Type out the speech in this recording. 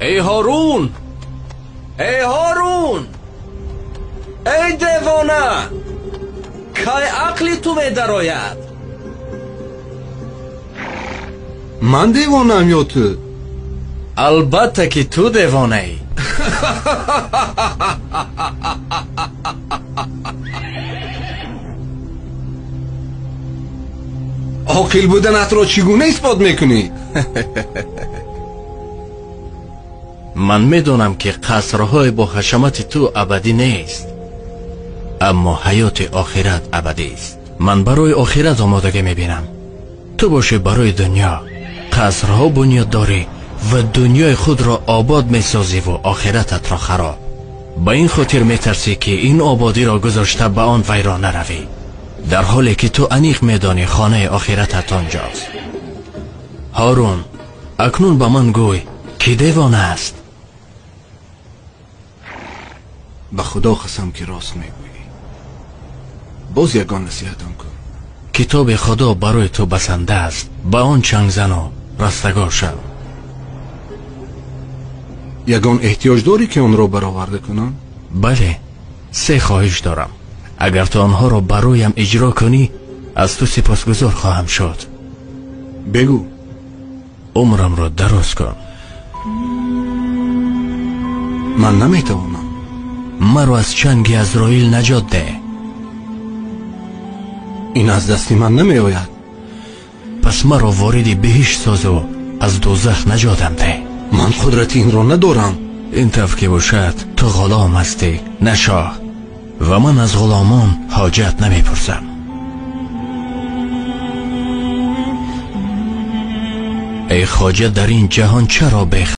ای هارون! ای هارون! ای دیوانه! کای عقلی تو می دراید من دیوانم یا تو؟ البته که تو دیوانه ای. عاقل بودنت را چگونه اثبات می‌کنی؟ من می‌دونم که قصرهای با حشمت تو ابدی نیست. اما حیات آخرت ابدی است. من برای آخرت آمادگی می‌بینم. تو باشه برای دنیا. قصرها بنیاد داری و دنیای خود را آباد می‌سازی و آخرتت را خراب. با این خاطر میترسی که این آبادی را گذاشته به آن ویران نروی. در حالی که تو انیق میدانی خانه آخرتت آنجاست. هارون اکنون با من گوی کی دیوانه است. به خدا قسم که راست می‌گویی. باز یگان نصیحتم کن. کتاب خدا برای تو بسنده است. به آن چنگ زن و رستگار شو. یگان احتیاج داری که آن را برآورده کنم؟ بله سه خواهش دارم. اگر تو آنها را برایم اجرا کنی از تو سپاسگزار خواهم شد. بگو. عمرم را دراز کن. من نمی‌توانم. مرا از چنگ ازرائیل نجات ده این از دستی من نمی آید پس مرا وارد بهشت ساز و از دوزخ نجاتم ده من قدرت این را ندارم این طف که باشد تو غلام هستی نه شاه و من از غلامان حاجت نمیپرسم ای خواجه در این جهان چرا بخ